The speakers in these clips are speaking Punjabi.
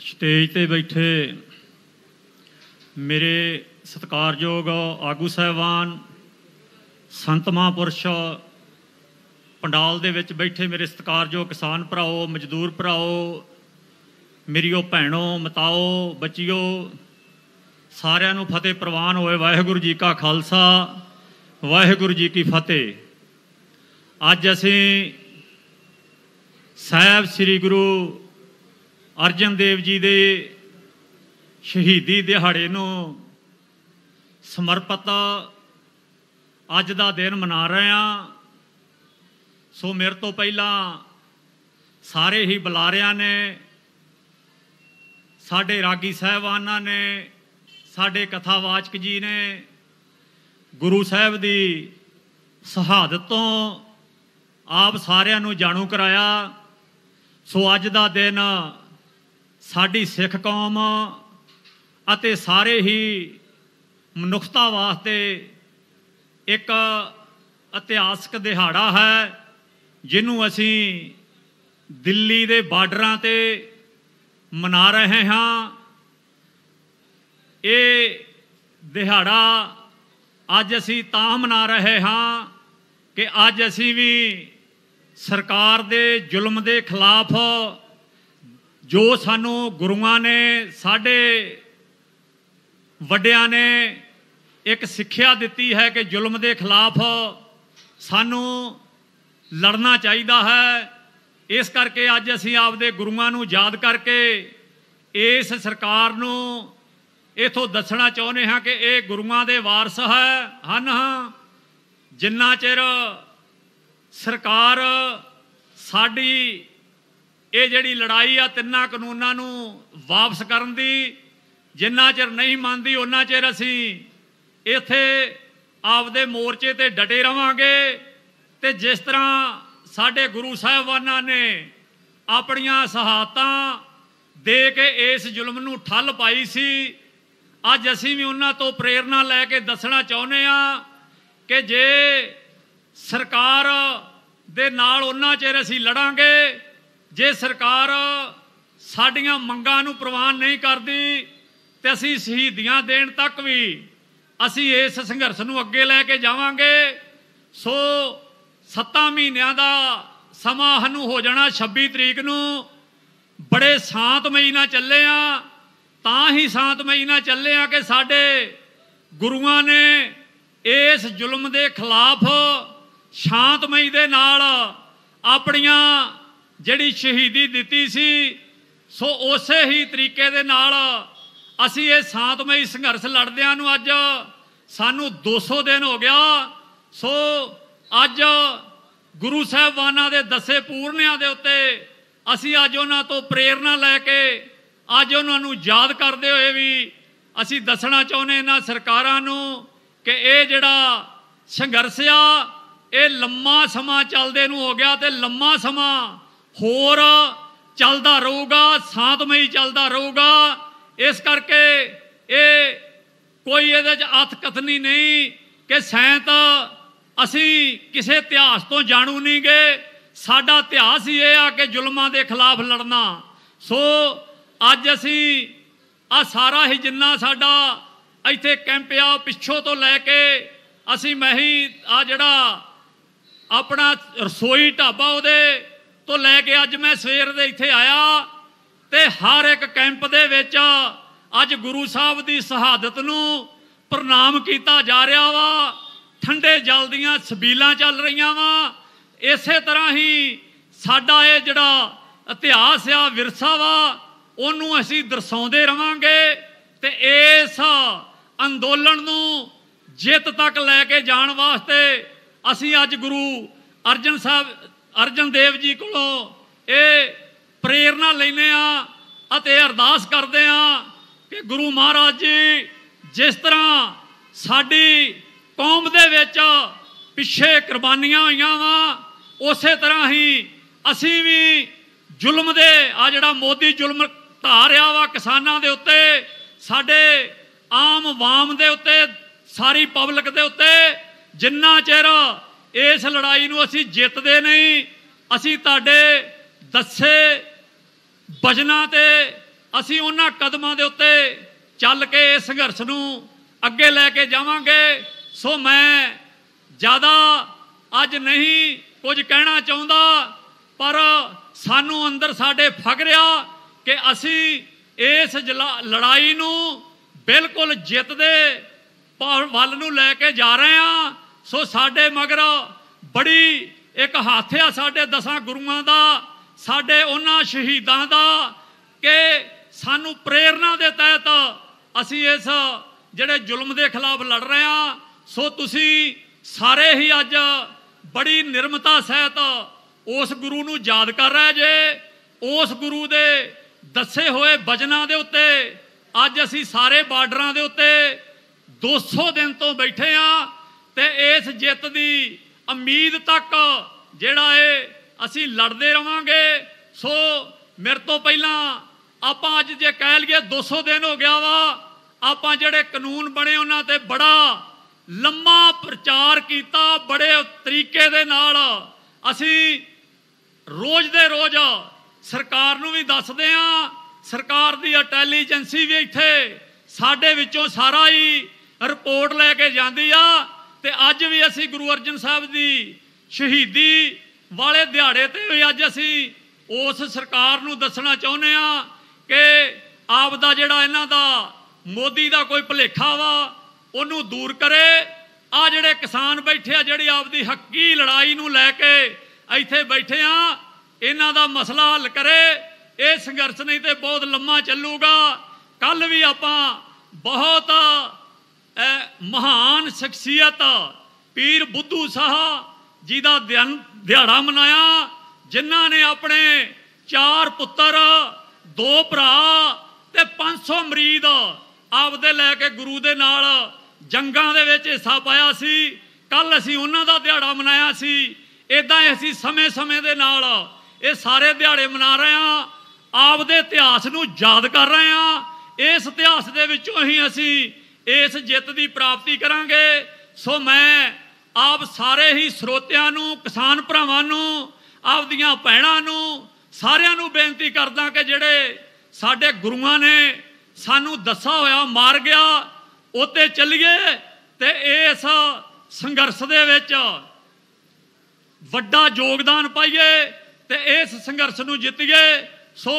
ਸਟੇਜ ਤੇ ਬੈਠੇ ਮੇਰੇ ਸਤਿਕਾਰਯੋਗ ਆਗੂ ਸਾਹਿਬਾਨ, ਸੰਤ ਮਹਾਂਪੁਰਸ਼ ਪੰਡਾਲ ਦੇ ਵਿੱਚ ਬੈਠੇ ਮੇਰੇ ਸਤਿਕਾਰਯੋਗ ਕਿਸਾਨ ਭਰਾਓ, ਮਜ਼ਦੂਰ ਭਰਾਓ, ਮੇਰੀਓ ਭੈਣੋ, ਮਤਾਓ, ਬੱਚਿਓ, ਸਾਰਿਆਂ ਨੂੰ ਫਤਿਹ ਪ੍ਰਵਾਨ ਹੋਏ। ਵਾਹਿਗੁਰੂ ਜੀ ਕਾ ਖਾਲਸਾ, ਵਾਹਿਗੁਰੂ ਜੀ ਕੀ ਫਤਿਹ। ਅੱਜ ਅਸੀਂ ਸਾਹਿਬ ਸ੍ਰੀ ਗੁਰੂ ਅਰਜਨ ਦੇਵ ਜੀ ਦੇ ਸ਼ਹੀਦੀ ਦਿਹਾੜੇ ਨੂੰ ਸਮਰਪਿਤ ਅੱਜ ਦਾ ਦਿਨ ਮਨਾ ਰਹੇ ਹਾਂ। ਸੋ ਮੇਰੇ ਤੋਂ ਪਹਿਲਾਂ ਸਾਰੇ ਹੀ ਬੁਲਾਰਿਆਂ ਨੇ, ਸਾਡੇ ਰਾਗੀ ਸਾਹਿਬਾਨਾਂ ਨੇ, ਸਾਡੇ ਕਥਾਵਾਚਕ ਜੀ ਨੇ, ਗੁਰੂ ਸਾਹਿਬ ਦੀ ਸ਼ਹਾਦਤ ਤੋਂ ਆਪ ਸਾਰਿਆਂ ਨੂੰ ਜਾਣੂ ਕਰਾਇਆ। ਸੋ ਅੱਜ ਦਾ ਦਿਨ ਸਾਡੀ ਸਿੱਖ ਕੌਮ ਅਤੇ ਸਾਰੇ ਹੀ ਮਨੁੱਖਤਾ ਵਾਸਤੇ ਇੱਕ ਇਤਿਹਾਸਕ ਦਿਹਾੜਾ ਹੈ, ਜਿਹਨੂੰ ਅਸੀਂ ਦਿੱਲੀ ਦੇ ਬਾਰਡਰਾਂ ਤੇ ਮਨਾ ਰਹੇ ਹਾਂ। ਇਹ ਦਿਹਾੜਾ ਅੱਜ ਅਸੀਂ ਤਾਂ ਮਨਾ ਰਹੇ ਹਾਂ ਕਿ ਅੱਜ ਅਸੀਂ ਵੀ ਸਰਕਾਰ ਦੇ ਜ਼ੁਲਮ ਦੇ ਖਿਲਾਫ ਜੋ ਸਾਨੂੰ ਗੁਰੂਆਂ ਨੇ, ਸਾਡੇ ਵੱਡਿਆਂ ਨੇ ਇੱਕ ਸਿੱਖਿਆ ਦਿੱਤੀ ਹੈ ਕਿ ਜ਼ੁਲਮ ਦੇ ਖਿਲਾਫ ਸਾਨੂੰ ਲੜਨਾ ਚਾਹੀਦਾ ਹੈ। ਇਸ ਕਰਕੇ ਅੱਜ ਅਸੀਂ ਆਪਦੇ ਗੁਰੂਆਂ ਨੂੰ ਯਾਦ ਕਰਕੇ ਇਸ ਸਰਕਾਰ ਨੂੰ ਇਥੋਂ ਦੱਸਣਾ ਚਾਹੁੰਦੇ ਹਾਂ ਕਿ ਇਹ ਗੁਰੂਆਂ ਦੇ ਵਾਰਸ ਹੈ। ਹਨ ਜਿੰਨਾ ਚਿਰ ਸਰਕਾਰ ਸਾਡੀ ਇਹ ਜਿਹੜੀ ਲੜਾਈ ਆ ਤਿੰਨਾਂ ਕਾਨੂੰਨਾਂ ਨੂੰ ਵਾਪਸ ਕਰਨ ਦੀ, ਜਿੰਨਾ ਚਿਰ ਨਹੀਂ ਮੰਨਦੀ ਉਹਨਾਂ ਚਿਰ ਅਸੀਂ ਇੱਥੇ ਆਪਦੇ ਮੋਰਚੇ ਤੇ ਡਟੇ ਰਵਾਂਗੇ ਤੇ ਜਿਸ ਤਰ੍ਹਾਂ ਸਾਡੇ ਗੁਰੂ ਸਾਹਿਬਾਨਾਂ ਨੇ ਆਪਣੀਆਂ ਸਹਾਤਾਂ ਦੇ ਕੇ ਇਸ ਜ਼ੁਲਮ ਨੂੰ ਠੱਲ ਪਾਈ ਸੀ, ਅੱਜ ਅਸੀਂ ਵੀ ਉਹਨਾਂ ਤੋਂ ਪ੍ਰੇਰਣਾ ਲੈ ਕੇ ਦੱਸਣਾ ਚਾਹੁੰਦੇ ਆ ਕਿ ਜੇ ਸਰਕਾਰ ਦੇ ਨਾਲ ਉਹਨਾਂ ਚਿਰ ਅਸੀਂ ਲੜਾਂਗੇ ਜੇ ਸਰਕਾਰ ਸਾਡੀਆਂ ਮੰਗਾਂ ਨੂੰ ਪ੍ਰਵਾਨ ਨਹੀਂ ਕਰਦੀ ਤੇ ਅਸੀਂ ਸ਼ਹੀਦੀਆਂ ਦੇਣ ਤੱਕ ਵੀ ਅਸੀਂ ਇਸ ਸੰਘਰਸ਼ ਨੂੰ ਅੱਗੇ ਲੈ ਕੇ ਜਾਵਾਂਗੇ, ਸੋ 7 ਮਹੀਨਿਆਂ ਦਾ ਸਮਾਂ ਸਾਨੂੰ ਹੋ ਜਾਣਾ 26 ਤਰੀਕ ਨੂੰ। ਬੜੇ ਸ਼ਾਂਤਮਈ ਨਾਲ ਚੱਲੇ ਆ, ਤਾਂ ਹੀ ਸ਼ਾਂਤਮਈ ਨਾਲ ਚੱਲੇ ਆ ਕਿ ਸਾਡੇ ਗੁਰੂਆਂ ਨੇ ਇਸ ਜ਼ੁਲਮ ਦੇ ਖਿਲਾਫ ਸ਼ਾਂਤਮਈ ਦੇ ਨਾਲ ਆਪਣੀਆਂ ਜਿਹੜੀ ਸ਼ਹੀਦੀ ਦਿੱਤੀ ਸੀ, ਸੋ ਉਸੇ ਹੀ ਤਰੀਕੇ ਦੇ ਨਾਲ ਅਸੀਂ ਇਹ ਸ਼ਾਂਤਮਈ ਸੰਘਰਸ਼ ਲੜਦਿਆਂ ਨੂੰ ਅੱਜ ਸਾਨੂੰ 200 ਦਿਨ ਹੋ ਗਿਆ। ਸੋ ਅੱਜ ਗੁਰੂ ਸਾਹਿਬਾਨਾਂ ਦੇ ਦੱਸੇ ਪੂਰਨਿਆਂ ਦੇ ਉੱਤੇ ਅਸੀਂ ਅੱਜ ਉਹਨਾਂ ਤੋਂ ਪ੍ਰੇਰਣਾ ਲੈ ਕੇ ਅੱਜ ਉਹਨਾਂ ਨੂੰ ਯਾਦ ਕਰਦੇ ਹੋਏ ਵੀ ਅਸੀਂ ਦੱਸਣਾ ਚਾਹੁੰਦੇ ਇਹਨਾਂ ਸਰਕਾਰਾਂ ਨੂੰ ਕਿ ਇਹ ਜਿਹੜਾ ਸੰਘਰਸ਼ ਆ, ਇਹ ਲੰਮਾ ਸਮਾਂ ਚੱਲਦੇ ਨੂੰ ਹੋ ਗਿਆ ਤੇ ਲੰਮਾ ਸਮਾਂ ਹੋਰ ਚੱਲਦਾ ਰਹੂਗਾ ਸ਼ਾਂਤਮਈ ਚੱਲਦਾ ਰਹੂਗਾ। ਇਸ ਕਰਕੇ ਇਹ ਕੋਈ ਇਹਦੇ ਚ ਅਥ ਕਥਨੀ ਨਹੀਂ ਕਿ ਸੈਂਤ ਅਸੀਂ ਕਿਸੇ ਇਤਿਹਾਸ ਤੋਂ ਜਾਣੂ ਨਹੀਂ ਗਏ ਸਾਡਾ ਇਤਿਹਾਸ ਹੀ ਇਹ ਆ ਕਿ ਜ਼ੁਲਮਾਂ ਦੇ ਖਿਲਾਫ ਲੜਨਾ। ਸੋ ਅੱਜ ਅਸੀਂ ਆ ਸਾਰਾ ਹੀ ਜਿੰਨਾ ਸਾਡਾ ਇੱਥੇ ਕੈਂਪ ਆ ਪਿੱਛੋਂ ਤੋਂ ਲੈ ਕੇ ਅਸੀਂ ਮੈਂ ਹੀ ਆ ਜਿਹੜਾ ਆਪਣਾ ਰਸੋਈ ਢਾਬਾ ਉਹਦੇ ਤੋਂ ਲੈ ਕੇ ਅੱਜ ਮੈਂ ਸਵੇਰ ਦੇ ਇੱਥੇ ਆਇਆ ਤੇ ਹਰ ਇੱਕ ਕੈਂਪ ਦੇ ਵਿੱਚ ਅੱਜ ਗੁਰੂ ਸਾਹਿਬ ਦੀ ਸ਼ਹਾਦਤ ਨੂੰ ਪ੍ਰਣਾਮ ਕੀਤਾ ਜਾ ਰਿਹਾ ਵਾ। ਠੰਡੇ ਜਲ ਦੀਆਂ ਸਬੀਲਾਂ ਚੱਲ ਰਹੀਆਂ ਵਾ। ਇਸੇ ਤਰ੍ਹਾਂ ਹੀ ਸਾਡਾ ਇਹ ਜਿਹੜਾ ਇਤਿਹਾਸ ਆ, ਵਿਰਸਾ ਵਾ, ਉਹਨੂੰ ਅਸੀਂ ਦਰਸਾਉਂਦੇ ਰਵਾਂਗੇ ਤੇ ਇਸ ਅੰਦੋਲਨ ਨੂੰ ਜਿੱਤ ਤੱਕ ਲੈ ਕੇ ਜਾਣ ਵਾਸਤੇ ਅਸੀਂ ਅੱਜ ਗੁਰੂ ਅਰਜਨ ਸਾਹਿਬ ਅਰਜਨ ਦੇਵ ਜੀ ਕੋਲੋਂ ਇਹ ਪ੍ਰੇਰਣਾ ਲੈਨੇ ਆ ਅਤੇ ਅਰਦਾਸ ਕਰਦੇ ਆ ਕਿ ਗੁਰੂ ਮਹਾਰਾਜ ਜੀ, ਜਿਸ ਤਰ੍ਹਾਂ ਸਾਡੀ ਕੌਮ ਦੇ ਵਿੱਚ ਪਿੱਛੇ ਕੁਰਬਾਨੀਆਂ ਹੋਈਆਂ ਵਾ, ਉਸੇ ਤਰ੍ਹਾਂ ਹੀ ਅਸੀਂ ਵੀ ਜ਼ੁਲਮ ਦੇ ਆ ਜਿਹੜਾ ਮੋਦੀ ਜ਼ੁਲਮ ਢਾ ਰਿਹਾ ਵਾ ਕਿਸਾਨਾਂ ਦੇ ਉੱਤੇ, ਸਾਡੇ ਆਮ ਵਾਮ ਦੇ ਉੱਤੇ, ਸਾਰੀ ਪਬਲਿਕ ਦੇ ਉੱਤੇ, ਜਿੰਨਾ ਚਿਰ ਇਸ ਲੜਾਈ ਨੂੰ ਅਸੀਂ ਜਿੱਤਦੇ ਨਹੀਂ। ਅਸੀਂ ਤੁਹਾਡੇ ਦੱਸੇ ਵਜਨਾਂ ਤੇ ਅਸੀਂ ਉਹਨਾਂ ਕਦਮਾਂ ਦੇ ਉੱਤੇ ਚੱਲ ਕੇ ਇਸ ਸੰਘਰਸ਼ ਨੂੰ ਅੱਗੇ ਲੈ ਕੇ ਜਾਵਾਂਗੇ। ਸੋ ਮੈਂ ਜ਼ਿਆਦਾ ਅੱਜ ਨਹੀਂ ਕੁਝ ਕਹਿਣਾ ਚਾਹੁੰਦਾ, ਪਰ ਸਾਨੂੰ ਅੰਦਰ ਸਾਡੇ ਫਗਰਿਆ ਕਿ ਅਸੀਂ ਇਸ ਜਲਾ- ਲੜਾਈ ਨੂੰ ਬਿਲਕੁਲ ਜਿੱਤ ਦੇ ਵੱਲ ਨੂੰ ਲੈ ਕੇ ਜਾ ਰਹੇ ਹਾਂ। ਸੋ ਸਾਡੇ ਮਗਰ ਬੜੀ ਇੱਕ ਹੱਥ ਆ ਸਾਡੇ ਦਸਾਂ ਗੁਰੂਆਂ ਦਾ, ਸਾਡੇ ਉਹਨਾਂ ਸ਼ਹੀਦਾਂ ਦਾ ਕਿ ਸਾਨੂੰ ਪ੍ਰੇਰਣਾ ਦੇ ਤਹਿਤ ਅਸੀਂ ਇਸ ਜਿਹੜੇ ਜ਼ੁਲਮ ਦੇ ਖਿਲਾਫ ਲੜ ਰਹੇ ਹਾਂ। ਸੋ ਤੁਸੀਂ ਸਾਰੇ ਹੀ ਅੱਜ ਬੜੀ ਨਿਰਮਤਾ ਸਹਿਤ ਉਸ ਗੁਰੂ ਨੂੰ ਯਾਦ ਕਰ ਰਹੇ ਜੇ। ਉਸ ਗੁਰੂ ਦੇ ਦੱਸੇ ਹੋਏ ਵਜਨਾਂ ਦੇ ਉੱਤੇ ਅੱਜ ਅਸੀਂ ਸਾਰੇ ਬਾਰਡਰਾਂ ਦੇ ਉੱਤੇ 200 ਦਿਨ ਤੋਂ ਬੈਠੇ ਆ ਤੇ ਇਸ ਜਿੱਤ ਦੀ ਉਮੀਦ ਤੱਕ ਜਿਹੜਾ ਇਹ ਅਸੀਂ ਲੜਦੇ ਰਵਾਂਗੇ। ਸੋ ਮੇਰੇ ਤੋਂ ਪਹਿਲਾਂ ਆਪਾਂ ਅੱਜ ਜੇ ਕਹਿ ਲਈਏ 200 ਦਿਨ ਹੋ ਗਿਆ ਵਾ, ਆਪਾਂ ਜਿਹੜੇ ਕਾਨੂੰਨ ਬਣੇ ਉਹਨਾਂ ਤੇ ਬੜਾ ਲੰਮਾ ਪ੍ਰਚਾਰ ਕੀਤਾ, ਬੜੇ ਤਰੀਕੇ ਦੇ ਨਾਲ ਅਸੀਂ ਰੋਜ਼ ਦੇ ਰੋਜ਼ ਸਰਕਾਰ ਨੂੰ ਵੀ ਦੱਸਦੇ ਆ, ਸਰਕਾਰ ਦੀ ਇੰਟੈਲੀਜੈਂਸੀ ਵੀ ਇੱਥੇ ਸਾਡੇ ਵਿੱਚੋਂ ਸਾਰਾ ਹੀ ਰਿਪੋਰਟ ਲੈ ਕੇ ਜਾਂਦੀ ਆ। ਤੇ ਅੱਜ ਵੀ ਅਸੀਂ ਗੁਰੂ ਅਰਜਨ ਸਾਹਿਬ ਦੀ ਸ਼ਹੀਦੀ ਵਾਲੇ ਦਿਹਾੜੇ ਤੇ ਵੀ ਅੱਜ ਅਸੀਂ ਉਸ ਸਰਕਾਰ ਨੂੰ ਦੱਸਣਾ ਚਾਹੁੰਦੇ ਆ ਕਿ ਆਪ ਦਾ ਜਿਹੜਾ ਇਹਨਾਂ ਦਾ ਮੋਦੀ ਦਾ ਕੋਈ ਭੁਲੇਖਾ ਵਾ, ਉਹਨੂੰ ਦੂਰ ਕਰੇ। ਆ ਜਿਹੜੇ ਕਿਸਾਨ ਬੈਠੇ ਆ, ਜਿਹੜੀ ਆਪਦੀ ਹੱਕੀ ਲੜਾਈ ਨੂੰ ਲੈ ਕੇ ਇੱਥੇ ਬੈਠੇ ਆ, ਇਹਨਾਂ ਦਾ ਮਸਲਾ ਹੱਲ ਕਰੇ। ਇਹ ਸੰਘਰਸ਼ ਨਹੀਂ ਤੇ ਬਹੁਤ ਲੰਮਾ ਚੱਲੂਗਾ। ਕੱਲ ਵੀ ਆਪਾਂ ਬਹੁਤ ਮਹਾਨ ਸ਼ਖਸੀਅਤ ਪੀਰ ਬੁੱਧੂ ਸਾਹਿਬ ਜੀ ਦਾ ਦਿਹਾੜਾ ਮਨਾਇਆ, ਜਿਨ੍ਹਾਂ ਨੇ ਆਪਣੇ ਚਾਰ ਪੁੱਤਰ, ਦੋ ਭਰਾ ਤੇ 500 ਮਰੀਦ ਆਪਦੇ ਲੈ ਕੇ ਗੁਰੂ ਦੇ ਨਾਲ ਜੰਗਾਂ ਦੇ ਵਿੱਚ ਹਿੱਸਾ ਪਾਇਆ ਸੀ। ਕੱਲ ਅਸੀਂ ਉਹਨਾਂ ਦਾ ਦਿਹਾੜਾ ਮਨਾਇਆ ਸੀ। ਇਦਾਂ ਹੀ ਅਸੀਂ ਸਮੇਂ-ਸਮੇਂ ਦੇ ਨਾਲ ਇਹ ਸਾਰੇ ਦਿਹਾੜੇ ਮਨਾ ਰਹੇ ਹਾਂ। ਆਪਦੇ ਇਤਿਹਾਸ ਨੂੰ ਯਾਦ ਕਰ ਰਹੇ ਹਾਂ। ਇਸ ਇਤਿਹਾਸ ਦੇ ਵਿੱਚੋਂ ਹੀ ਅਸੀਂ ਇਸ ਜਿੱਤ ਦੀ ਪ੍ਰਾਪਤੀ ਕਰਾਂਗੇ। ਸੋ ਮੈਂ ਆਪ ਸਾਰੇ ਹੀ ਸਰੋਤਿਆਂ ਨੂੰ, ਕਿਸਾਨ ਭਰਾਵਾਂ ਨੂੰ, ਆਪਦੀਆਂ ਭੈਣਾਂ ਨੂੰ, ਸਾਰਿਆਂ ਨੂੰ ਬੇਨਤੀ ਕਰਦਾ ਕਿ ਜਿਹੜੇ ਸਾਡੇ ਗੁਰੂਆਂ ਨੇ ਸਾਨੂੰ ਦੱਸਾ ਹੋਇਆ ਮਾਰ ਗਿਆ, ਉੱਤੇ ਚੱਲੀਏ ਤੇ ਇਸ ਸੰਘਰਸ਼ ਦੇ ਵਿੱਚ ਵੱਡਾ ਯੋਗਦਾਨ ਪਾਈਏ ਤੇ ਇਸ ਸੰਘਰਸ਼ ਨੂੰ ਜਿੱਤੀਏ। ਸੋ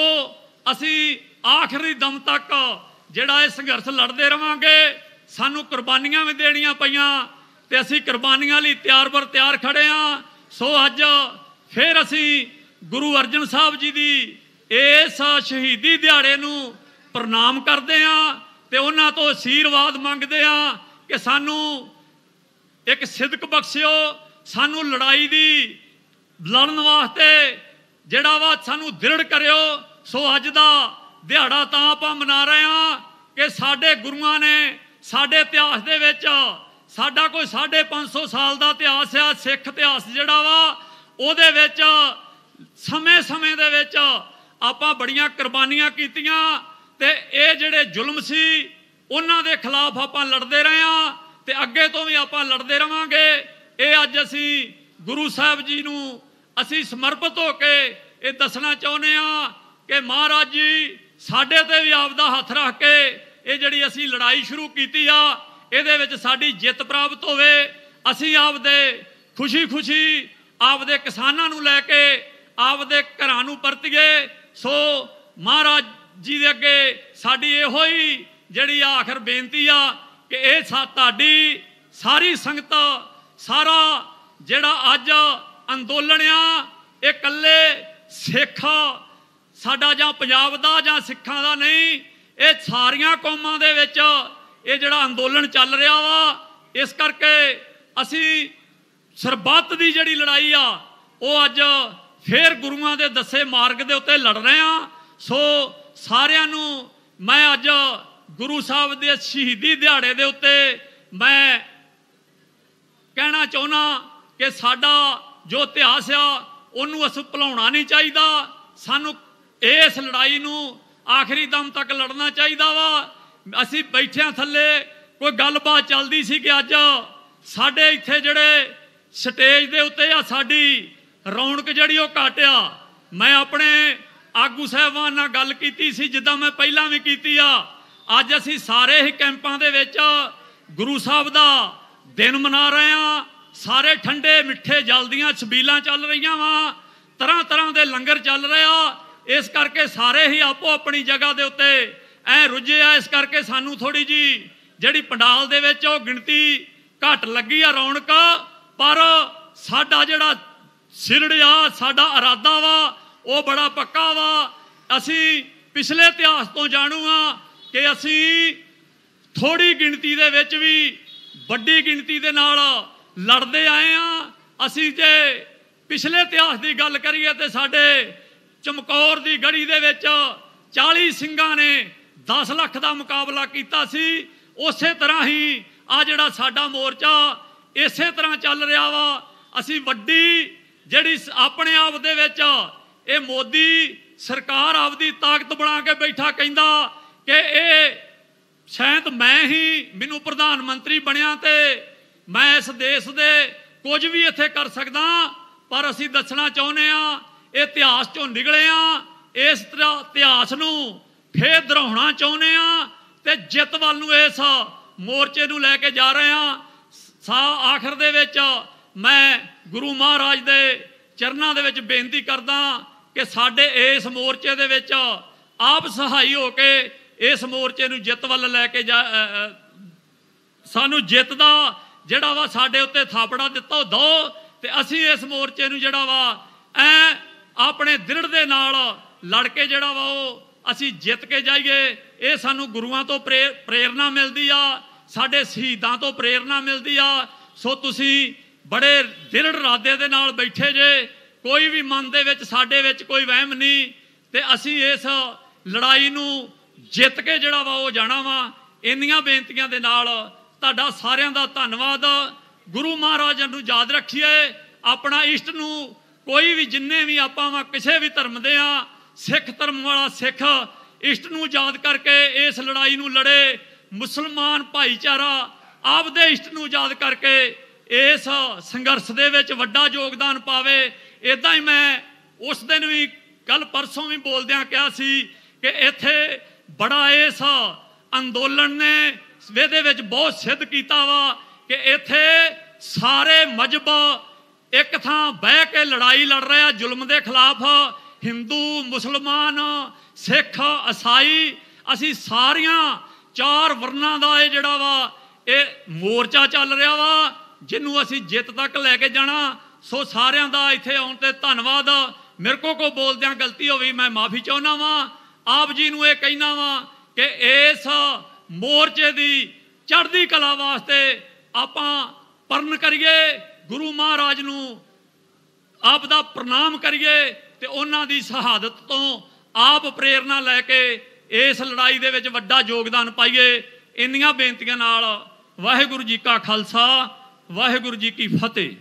ਅਸੀਂ ਆਖਰੀ ਦਮ ਤੱਕ ਜਿਹੜਾ ਇਹ ਸੰਘਰਸ਼ ਲੜਦੇ ਰਵਾਂਗੇ, ਸਾਨੂੰ ਕੁਰਬਾਨੀਆਂ ਵੀ ਦੇਣੀਆਂ ਪਈਆਂ ਤੇ ਅਸੀਂ ਕੁਰਬਾਨੀਆਂ ਲਈ ਤਿਆਰ ਬਰ ਤਿਆਰ ਖੜੇ ਆ। ਸੋ ਅੱਜ ਫਿਰ ਅਸੀਂ ਗੁਰੂ ਅਰਜਨ ਸਾਹਿਬ ਜੀ ਦੀ ਇਸ ਸ਼ਹੀਦੀ ਦਿਹਾੜੇ ਨੂੰ ਪ੍ਰਣਾਮ ਕਰਦੇ ਆ ਤੇ ਉਹਨਾਂ ਤੋਂ ਅਸ਼ੀਰਵਾਦ ਮੰਗਦੇ ਆ ਕਿ ਸਾਨੂੰ ਇੱਕ ਸਿਦਕ ਬਖਸ਼ਿਓ, ਸਾਨੂੰ ਲੜਾਈ ਦੀ ਲੜਨ ਵਾਸਤੇ ਜਿਹੜਾ ਵਾ ਸਾਨੂੰ ਦ੍ਰਿੜ ਕਰਿਓ। ਸੋ ਅੱਜ ਦਾ ਦਿਹਾੜਾ ਤਾਂ ਆਪਾਂ ਮਨਾ ਰਹੇ ਹਾਂ ਕਿ ਸਾਡੇ ਗੁਰੂਆਂ ਨੇ ਸਾਡੇ ਇਤਿਹਾਸ ਦੇ ਵਿੱਚ ਸਾਡਾ ਕੋਈ 550 ਸਾਲ ਦਾ ਇਤਿਹਾਸ ਆ, ਸਿੱਖ ਇਤਿਹਾਸ ਜਿਹੜਾ ਵਾ, ਉਹਦੇ ਵਿੱਚ ਸਮੇਂ-ਸਮੇਂ ਦੇ ਵਿੱਚ ਆਪਾਂ ਬੜੀਆਂ ਕੁਰਬਾਨੀਆਂ ਕੀਤੀਆਂ ਤੇ ਇਹ ਜਿਹੜੇ ਜ਼ੁਲਮ ਸੀ, ਉਹਨਾਂ ਦੇ ਖਿਲਾਫ ਆਪਾਂ ਲੜਦੇ ਰਹੇ ਹਾਂ ਤੇ ਅੱਗੇ ਤੋਂ ਵੀ ਆਪਾਂ ਲੜਦੇ ਰਵਾਂਗੇ। ਇਹ ਅੱਜ ਅਸੀਂ ਗੁਰੂ ਸਾਹਿਬ ਜੀ ਨੂੰ ਅਸੀਂ ਸਮਰਪਿਤ ਹੋ ਕੇ ਇਹ ਦੱਸਣਾ ਚਾਹੁੰਦੇ ਆ ਕਿ ਮਹਾਰਾਜ ਜੀ ਸਾਡੇ ਤੇ ਵੀ ਆਪਦਾ ਹੱਥ ਰੱਖ ਕੇ ਇਹ ਜਿਹੜੀ ਅਸੀਂ ਲੜਾਈ ਸ਼ੁਰੂ ਕੀਤੀ ਆ, ਇਹਦੇ ਵਿੱਚ ਸਾਡੀ ਜਿੱਤ ਪ੍ਰਾਪਤ ਹੋਵੇ। ਅਸੀਂ ਆਪਦੇ ਖੁਸ਼ੀ-ਖੁਸ਼ੀ ਆਪਦੇ ਕਿਸਾਨਾਂ ਨੂੰ ਲੈ ਕੇ ਆਪਦੇ ਘਰਾਂ ਨੂੰ ਪਰਤੀਏ। ਸੋ ਮਹਾਰਾਜ ਜੀ ਦੇ ਅੱਗੇ ਸਾਡੀ ਇਹੋ ਹੀ ਜਿਹੜੀ ਆਖਰ ਬੇਨਤੀ ਆ ਕਿ ਇਹ ਸਾ, ਤੁਹਾਡੀ ਸਾਰੀ ਸੰਗਤ, ਸਾਰਾ ਜਿਹੜਾ ਅੱਜ ਅੰਦੋਲਨ ਆ, ਇਹ ਇਕੱਲੇ ਸਿੱਖ ਸਾਡਾ ਜਾਂ ਪੰਜਾਬ ਦਾ ਜਾਂ ਸਿੱਖਾਂ ਦਾ ਨਹੀਂ, ਇਹ ਸਾਰੀਆਂ ਕੌਮਾਂ ਦੇ ਵਿੱਚ ਇਹ ਜਿਹੜਾ ਅੰਦੋਲਨ ਚੱਲ ਰਿਹਾ ਵਾ, ਇਸ ਕਰਕੇ ਅਸੀਂ ਸਰਬੱਤ ਦੀ ਜਿਹੜੀ ਲੜਾਈ ਆ, ਉਹ ਅੱਜ ਫੇਰ ਗੁਰੂਆਂ ਦੇ ਦੱਸੇ ਮਾਰਗ ਦੇ ਉੱਤੇ ਲੜ ਰਹੇ ਆ ਸੋ ਸਾਰਿਆਂ ਨੂੰ ਮੈਂ ਅੱਜ ਗੁਰੂ ਸਾਹਿਬ ਦੇ ਸ਼ਹੀਦੀ ਦਿਹਾੜੇ ਦੇ ਉੱਤੇ ਮੈਂ ਕਹਿਣਾ ਚਾਹੁੰਦਾ ਕਿ ਸਾਡਾ ਜੋ ਇਤਿਹਾਸ ਆ, ਉਹਨੂੰ ਅਸੀਂ ਭੁਲਾਉਣਾ ਨਹੀਂ ਚਾਹੀਦਾ। ਸਾਨੂੰ ਇਸ ਲੜਾਈ ਨੂੰ ਆਖਰੀ ਦਮ ਤੱਕ ਲੜਨਾ ਚਾਹੀਦਾ ਵਾ। ਅਸੀਂ ਬੈਠਿਆਂ ਥੱਲੇ ਕੋਈ ਗੱਲਬਾਤ ਚੱਲਦੀ ਸੀ ਕਿ ਅੱਜ ਸਾਡੇ ਇੱਥੇ ਜਿਹੜੇ ਸਟੇਜ ਦੇ ਉੱਤੇ ਆ, ਸਾਡੀ ਰੌਣਕ ਜਿਹੜੀ ਉਹ ਘਟਿਆ। ਮੈਂ ਆਪਣੇ ਆਗੂ ਸਾਹਿਬਾਨ ਨਾਲ ਗੱਲ ਕੀਤੀ ਸੀ, ਜਿੱਦਾਂ ਮੈਂ ਪਹਿਲਾਂ ਵੀ ਕੀਤੀ ਆ। ਅੱਜ ਅਸੀਂ ਸਾਰੇ ਹੀ ਕੈਂਪਾਂ ਦੇ ਵਿੱਚ ਗੁਰੂ ਸਾਹਿਬ ਦਾ ਦਿਨ ਮਨਾ ਰਹੇ ਆ। ਸਾਰੇ ਠੰਡੇ ਮਿੱਠੇ ਜਲ ਦੀਆਂ ਛਬੀਲਾਂ ਚੱਲ ਰਹੀਆਂ ਵਾ। ਤਰ੍ਹਾਂ ਤਰ੍ਹਾਂ ਦੇ ਲੰਗਰ ਚੱਲ ਰਿਹਾ ਇਸ ਕਰਕੇ ਸਾਰੇ ਹੀ ਆਪੋ ਆਪਣੀ ਜਗ੍ਹਾ ਦੇ ਉੱਤੇ ਐ ਰੁੱਝੇ ਆ, ਇਸ ਕਰਕੇ ਸਾਨੂੰ ਥੋੜੀ ਜੀ ਜਿਹੜੀ ਪੰਡਾਲ ਦੇ ਵਿੱਚ ਉਹ ਗਿਣਤੀ ਘੱਟ ਲੱਗੀ ਆ ਰੌਣਕ, ਪਰ ਸਾਡਾ ਜਿਹੜਾ ਸਿਰੜਿਆ ਸਾਡਾ ਇਰਾਦਾ ਵਾ, ਉਹ ਬੜਾ ਪੱਕਾ ਵਾ। ਅਸੀਂ ਪਿਛਲੇ ਇਤਿਹਾਸ ਤੋਂ ਜਾਣੂ ਆ ਕਿ ਅਸੀਂ ਥੋੜੀ ਗਿਣਤੀ ਦੇ ਵਿੱਚ ਵੀ ਵੱਡੀ ਗਿਣਤੀ ਦੇ ਨਾਲ ਲੜਦੇ ਆਏ ਆ। ਅਸੀਂ ਜੇ ਪਿਛਲੇ ਇਤਿਹਾਸ ਦੀ ਗੱਲ ਕਰੀਏ ਤੇ ਸਾਡੇ ਚਮਕੌਰ ਦੀ ਗੜੀ ਦੇ ਵਿੱਚ 40 ਸਿੰਘਾਂ ਨੇ 10 ਲੱਖ ਦਾ ਮੁਕਾਬਲਾ ਕੀਤਾ ਸੀ। ਉਸੇ ਤਰ੍ਹਾਂ ਹੀ ਆ ਜਿਹੜਾ ਸਾਡਾ ਮੋਰਚਾ ਇਸੇ ਤਰ੍ਹਾਂ ਚੱਲ ਰਿਹਾ ਵਾ। ਅਸੀਂ ਵੱਡੀ ਜਿਹੜੀ ਆਪਣੇ ਆਪ ਦੇ ਵਿੱਚ ਇਹ ਮੋਦੀ ਸਰਕਾਰ ਆਪਦੀ ਤਾਕਤ ਬਣਾ ਕੇ ਬੈਠਾ ਕਹਿੰਦਾ ਕਿ ਇਹ ਸ਼ਾਇਦ ਮੈਂ ਹੀ ਮੈਨੂੰ ਪ੍ਰਧਾਨ ਮੰਤਰੀ ਬਣਿਆ ਤੇ ਮੈਂ ਇਸ ਦੇਸ਼ ਦੇ ਕੁਝ ਵੀ ਇੱਥੇ ਕਰ ਸਕਦਾ, ਪਰ ਅਸੀਂ ਦੱਸਣਾ ਚਾਹੁੰਦੇ ਆ ਇਤਿਹਾਸ ਚੋਂ ਨਿਕਲੇ ਆ, ਇਸ ਤਰ੍ਹਾਂ ਇਤਿਹਾਸ ਨੂੰ ਫੇਰ ਦਰਾਉਣਾ ਚਾਹੁੰਦੇ ਆ ਤੇ ਜਿੱਤ ਵੱਲ ਨੂੰ ਇਸ ਮੋਰਚੇ ਨੂੰ ਲੈ ਕੇ ਜਾ ਰਹੇ ਆ। ਸਾ ਆਖਰ ਦੇ ਵਿੱਚ ਮੈਂ ਗੁਰੂ ਮਹਾਰਾਜ ਦੇ ਚਰਨਾਂ ਦੇ ਵਿੱਚ ਬੇਨਤੀ ਕਰਦਾ ਕਿ ਸਾਡੇ ਇਸ ਮੋਰਚੇ ਦੇ ਵਿੱਚ ਆਪ ਸਹਾਈ ਹੋ ਕੇ ਇਸ ਮੋਰਚੇ ਨੂੰ ਜਿੱਤ ਵੱਲ ਲੈ ਕੇ ਜਾ ਸਾਨੂੰ ਜਿੱਤ ਦਾ ਜਿਹੜਾ ਵਾ ਸਾਡੇ ਉੱਤੇ ਥਾਪੜਾ ਦਿੱਤਾ, ਉਹ ਦੋ ਤੇ ਅਸੀਂ ਇਸ ਮੋਰਚੇ ਨੂੰ ਜਿਹੜਾ ਵਾ ਐ ਆਪਣੇ ਦ੍ਰਿੜ ਦੇ ਨਾਲ ਲੜ ਕੇ ਜਿਹੜਾ ਵਾ ਉਹ ਅਸੀਂ ਜਿੱਤ ਕੇ ਜਾਈਏ, ਇਹ ਸਾਨੂੰ ਗੁਰੂਆਂ ਤੋਂ ਪ੍ਰੇ- ਪ੍ਰੇਰਣਾ ਮਿਲਦੀ ਆ, ਸਾਡੇ ਸ਼ਹੀਦਾਂ ਤੋਂ ਪ੍ਰੇਰਣਾ ਮਿਲਦੀ ਆ। ਸੋ ਤੁਸੀਂ ਬੜੇ ਦ੍ਰਿੜ ਇਰਾਦੇ ਦੇ ਨਾਲ ਬੈਠੇ ਜੇ, ਕੋਈ ਵੀ ਮਨ ਦੇ ਵਿੱਚ, ਸਾਡੇ ਵਿੱਚ ਕੋਈ ਵਹਿਮ ਨਹੀਂ, ਤੇ ਅਸੀਂ ਇਸ ਲੜਾਈ ਨੂੰ ਜਿੱਤ ਕੇ ਜਿਹੜਾ ਵਾ ਉਹ ਜਾਣਾ ਵਾ, ਇੰਨੀਆਂ ਬੇਨਤੀਆਂ ਦੇ ਨਾਲ ਤੁਹਾਡਾ ਸਾਰਿਆਂ ਦਾ ਧੰਨਵਾਦ। ਗੁਰੂ ਮਹਾਰਾਜ ਨੂੰ ਯਾਦ ਰੱਖੀਏ, ਆਪਣਾ ਇਸ਼ਟ ਨੂੰ ਕੋਈ ਵੀ ਜਿੰਨੇ ਵੀ ਆਪਾਂ ਵਾ, ਕਿਸੇ ਵੀ ਧਰਮ ਦੇ ਆ, ਸਿੱਖ ਧਰਮ ਵਾਲਾ ਸਿੱਖ, ਇਸ਼ਟ ਨੂੰ ਯਾਦ ਕਰਕੇ ਇਸ ਲੜਾਈ ਨੂੰ ਲੜੇ, ਮੁਸਲਮਾਨ ਭਾਈਚਾਰਾ ਆਪਦੇ ਇਸ਼ਟ ਨੂੰ ਯਾਦ ਕਰਕੇ ਇਸ ਸੰਘਰਸ਼ ਦੇ ਵਿੱਚ ਵੱਡਾ ਯੋਗਦਾਨ ਪਾਵੇ। ਇਦਾਂ ਹੀ ਮੈਂ ਉਸ ਦਿਨ ਵੀ ਕੱਲ ਪਰਸੋਂ ਵੀ ਬੋਲਦਿਆਂ ਕਿਹਾ ਸੀ ਕਿ ਇੱਥੇ ਬੜਾ ਇਸ ਅੰਦੋਲਨ ਨੇ ਇਹਦੇ ਵਿੱਚ ਬਹੁਤ ਸਿੱਧ ਕੀਤਾ ਵਾ ਕਿ ਇੱਥੇ ਸਾਰੇ ਮਜਬ ਇੱਕ ਥਾਂ ਬਹਿ ਕੇ ਲੜਾਈ ਲੜ ਰਿਹਾ, ਜ਼ੁਲਮ ਦੇ ਖਿਲਾਫ, ਹਿੰਦੂ, ਮੁਸਲਮਾਨ, ਸਿੱਖ, ਈਸਾਈ, ਅਸੀਂ ਸਾਰੀਆਂ ਚਾਰ ਵਰਨਾਂ ਦਾ ਇਹ ਜਿਹੜਾ ਵਾ, ਇਹ ਮੋਰਚਾ ਚੱਲ ਰਿਹਾ ਵਾ, ਜਿਹਨੂੰ ਅਸੀਂ ਜਿੱਤ ਤੱਕ ਲੈ ਕੇ ਜਾਣਾ, ਸੋ ਸਾਰਿਆਂ ਦਾ ਇੱਥੇ ਆਉਣ ਤੇ ਧੰਨਵਾਦ। ਮੇਰੇ ਕੋ ਕੋ ਬੋਲਦਿਆਂ ਗਲਤੀ ਹੋ ਗਈ ਮੈਂ ਮਾਫੀ ਚਾਹੁੰਦਾ ਵਾਂ। ਆਪ ਜੀ ਨੂੰ ਇਹ ਕਹਿਣਾ ਵਾਂ ਕਿ ਇਸ ਮੋਰਚੇ ਦੀ ਚੜ੍ਹਦੀ ਕਲਾ ਵਾਸਤੇ ਆਪਾਂ ਪਰਨ ਕਰੀਏ ਗੁਰੂ ਮਹਾਰਾਜ ਨੂੰ ਆਪ ਦਾ ਪ੍ਰਣਾਮ ਕਰੀਏ ਤੇ ਉਹਨਾਂ ਦੀ ਸ਼ਹਾਦਤ ਤੋਂ ਆਪ ਪ੍ਰੇਰਣਾ ਲੈ ਕੇ ਇਸ ਲੜਾਈ ਦੇ ਵਿੱਚ ਵੱਡਾ ਯੋਗਦਾਨ ਪਾਈਏ। ਇੰਨੀਆਂ ਬੇਨਤੀਆਂ ਨਾਲ ਵਾਹਿਗੁਰੂ ਜੀ ਕਾ ਖਾਲਸਾ, ਵਾਹਿਗੁਰੂ ਜੀ ਕੀ ਫਤਿਹ।